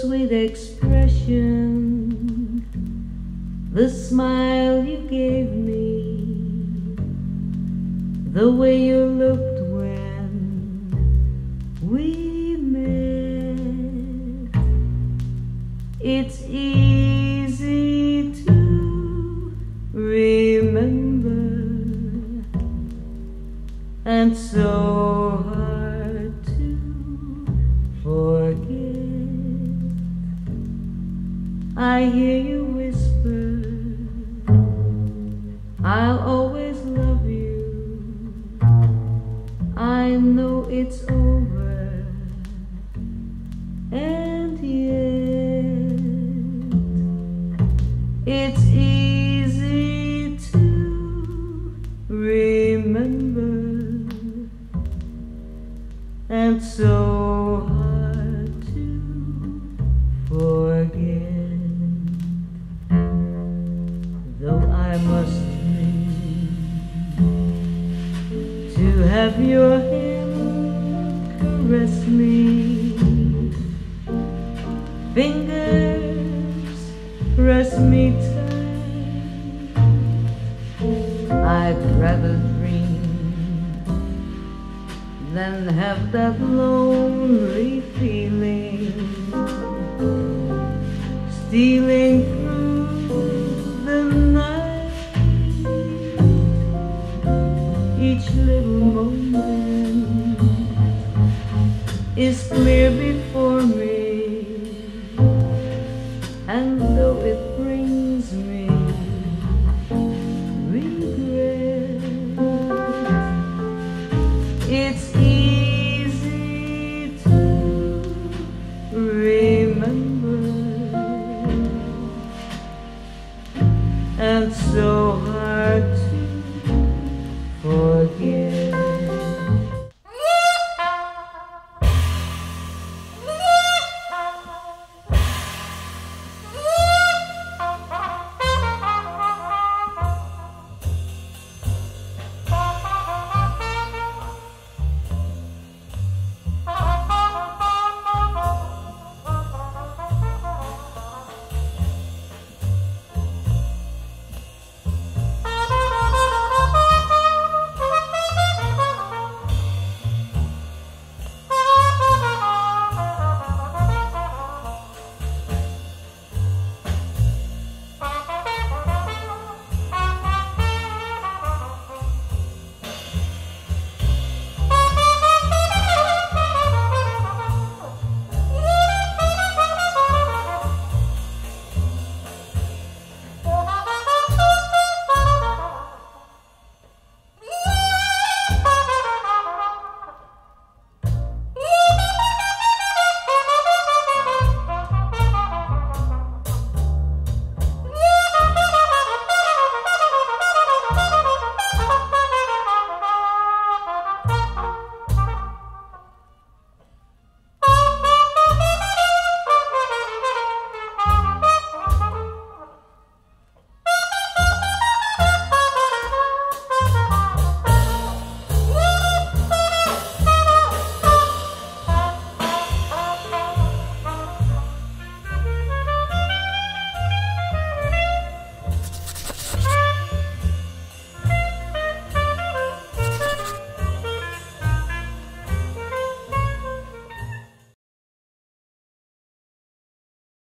sweet expression, the smile you gave me, the way you looked when we met. It's easy to remember and so hard to forget. I hear you whisper, I'll always love you. I know it's over, I must dream to have your hand caress me, fingers press me tight. I'd rather dream than have that lonely feeling. Stealing